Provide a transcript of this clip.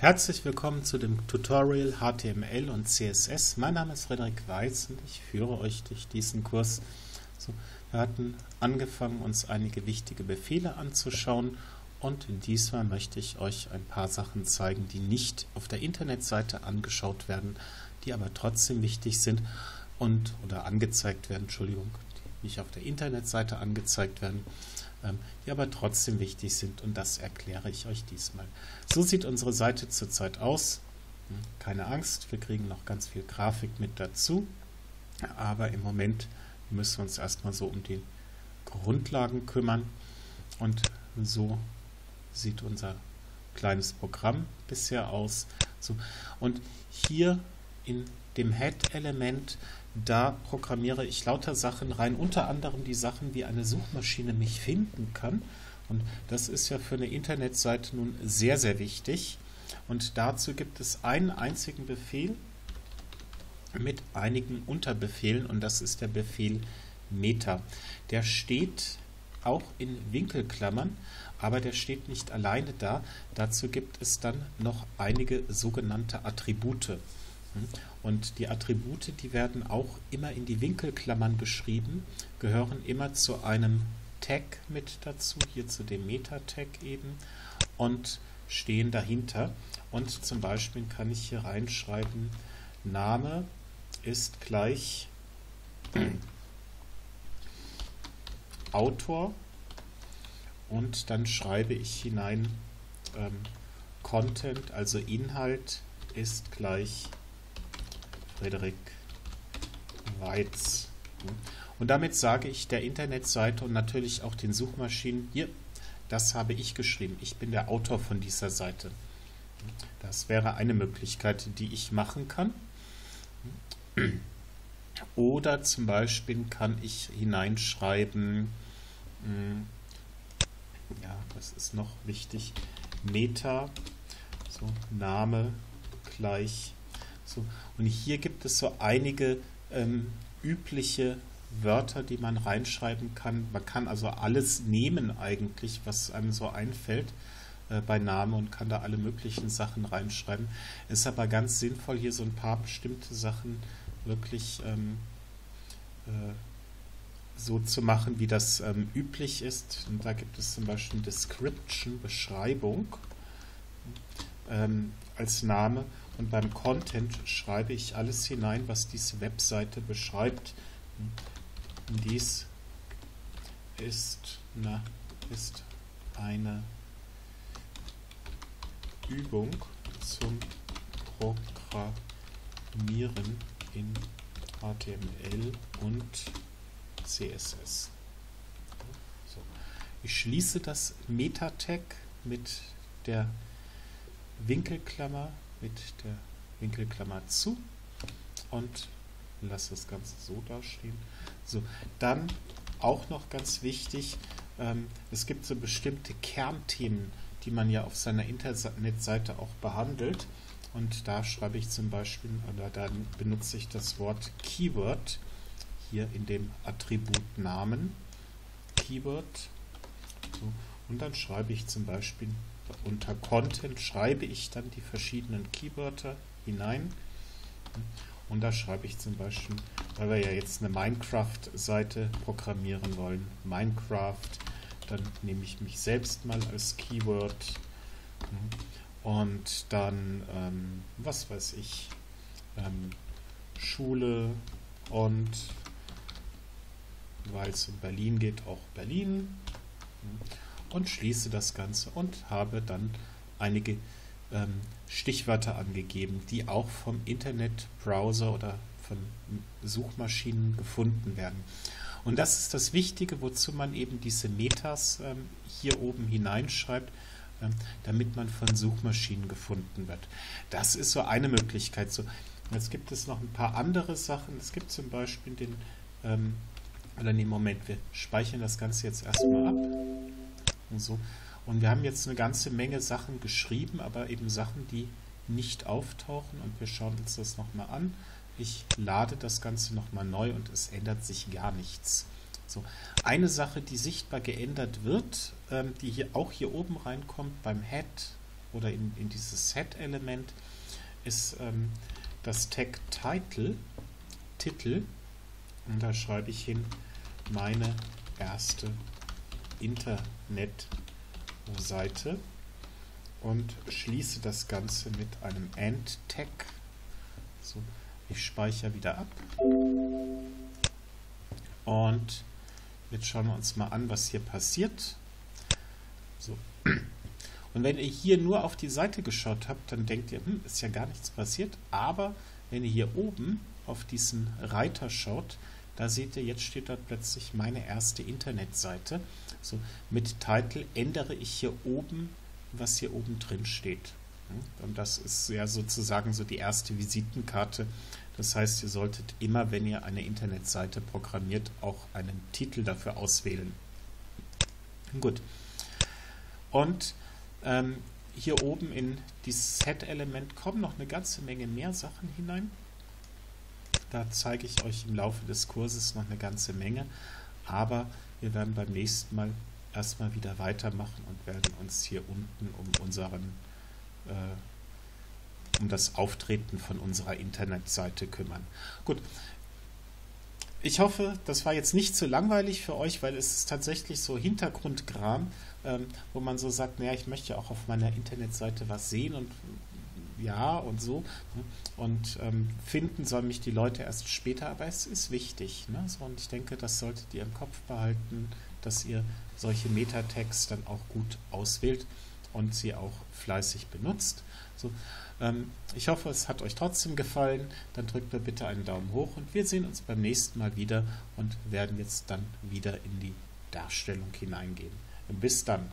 Herzlich willkommen zu dem Tutorial HTML und CSS. Mein Name ist Frederik Weiß und ich führe euch durch diesen Kurs. So, wir hatten angefangen, uns einige wichtige Befehle anzuschauen und diesmal möchte ich euch ein paar Sachen zeigen, die nicht auf der Internetseite angeschaut werden, die aber trotzdem wichtig sind und oder angezeigt werden, Entschuldigung, die nicht auf der Internetseite angezeigt werden die aber trotzdem wichtig sind und das erkläre ich euch diesmal. So sieht unsere Seite zurzeit aus. Hm, keine Angst, wir kriegen noch ganz viel Grafik mit dazu, aber im Moment müssen wir uns erstmal so um die Grundlagen kümmern und so sieht unser kleines Programm bisher aus. So, und hier in dem Head-Element da programmiere ich lauter Sachen rein, unter anderem die Sachen, wie eine Suchmaschine mich finden kann. Und das ist ja für eine Internetseite nun sehr, sehr wichtig. Und dazu gibt es einen einzigen Befehl mit einigen Unterbefehlen und das ist der Befehl Meta. Der steht auch in Winkelklammern, aber der steht nicht alleine da. Dazu gibt es dann noch einige sogenannte Attribute. Und die Attribute, die werden auch immer in die Winkelklammern geschrieben, gehören immer zu einem Tag mit dazu, hier zu dem Meta-Tag eben, und stehen dahinter. Und zum Beispiel kann ich hier reinschreiben, Name ist gleich Autor und dann schreibe ich hinein ähm, Content, also Inhalt ist gleich Frederik Weiz. Und damit sage ich der Internetseite und natürlich auch den Suchmaschinen, hier, das habe ich geschrieben. Ich bin der Autor von dieser Seite. Das wäre eine Möglichkeit, die ich machen kann. Oder zum Beispiel kann ich hineinschreiben, hm, ja, das ist noch wichtig, Meta, so Name gleich so, und hier gibt es so einige ähm, übliche Wörter, die man reinschreiben kann. Man kann also alles nehmen eigentlich, was einem so einfällt äh, bei Name und kann da alle möglichen Sachen reinschreiben. Ist aber ganz sinnvoll, hier so ein paar bestimmte Sachen wirklich ähm, äh, so zu machen, wie das ähm, üblich ist. Und da gibt es zum Beispiel Description, Beschreibung ähm, als Name. Und beim Content schreibe ich alles hinein, was diese Webseite beschreibt. Dies ist, na, ist eine Übung zum Programmieren in HTML und CSS. So. Ich schließe das Meta-Tag mit der Winkelklammer mit der Winkelklammer zu und lasse das Ganze so dastehen. So, dann auch noch ganz wichtig, ähm, es gibt so bestimmte Kernthemen, die man ja auf seiner Internetseite auch behandelt. Und da schreibe ich zum Beispiel, oder da benutze ich das Wort Keyword hier in dem Attribut Namen. Keyword. So, und dann schreibe ich zum Beispiel unter Content schreibe ich dann die verschiedenen Keywörter hinein. Und da schreibe ich zum Beispiel, weil wir ja jetzt eine Minecraft-Seite programmieren wollen, Minecraft, dann nehme ich mich selbst mal als Keyword und dann, ähm, was weiß ich, ähm, Schule und weil es in Berlin geht, auch Berlin und schließe das Ganze und habe dann einige ähm, Stichwörter angegeben, die auch vom Internetbrowser oder von Suchmaschinen gefunden werden. Und das ist das Wichtige, wozu man eben diese Metas ähm, hier oben hineinschreibt, ähm, damit man von Suchmaschinen gefunden wird. Das ist so eine Möglichkeit. So, jetzt gibt es noch ein paar andere Sachen. Es gibt zum Beispiel den, ähm, oder nee, Moment, wir speichern das Ganze jetzt erstmal ab und so. Und wir haben jetzt eine ganze Menge Sachen geschrieben, aber eben Sachen, die nicht auftauchen. Und wir schauen uns das nochmal an. Ich lade das Ganze nochmal neu und es ändert sich gar nichts. So, eine Sache, die sichtbar geändert wird, ähm, die hier auch hier oben reinkommt beim Head oder in, in dieses Set-Element ist ähm, das Tag Title, Titel, und da schreibe ich hin meine erste Internetseite und schließe das Ganze mit einem End-Tag. So, ich speichere wieder ab. Und jetzt schauen wir uns mal an, was hier passiert. So. Und wenn ihr hier nur auf die Seite geschaut habt, dann denkt ihr, hm, ist ja gar nichts passiert. Aber wenn ihr hier oben auf diesen Reiter schaut, da seht ihr, jetzt steht da plötzlich meine erste Internetseite. So, mit Titel ändere ich hier oben, was hier oben drin steht. Und das ist ja sozusagen so die erste Visitenkarte. Das heißt, ihr solltet immer, wenn ihr eine Internetseite programmiert, auch einen Titel dafür auswählen. Gut. Und ähm, hier oben in dieses Set-Element kommen noch eine ganze Menge mehr Sachen hinein. Da zeige ich euch im Laufe des Kurses noch eine ganze Menge. Aber wir werden beim nächsten Mal erstmal wieder weitermachen und werden uns hier unten um unseren äh, um das Auftreten von unserer Internetseite kümmern. Gut, ich hoffe, das war jetzt nicht zu langweilig für euch, weil es ist tatsächlich so Hintergrundkram, ähm, wo man so sagt, naja, ich möchte auch auf meiner Internetseite was sehen und ja und so. Ne? Und ähm, finden sollen mich die Leute erst später, aber es ist wichtig. Ne? So, und ich denke, das solltet ihr im Kopf behalten, dass ihr solche Metatext dann auch gut auswählt und sie auch fleißig benutzt. So, ähm, ich hoffe, es hat euch trotzdem gefallen. Dann drückt mir bitte einen Daumen hoch und wir sehen uns beim nächsten Mal wieder und werden jetzt dann wieder in die Darstellung hineingehen. Bis dann.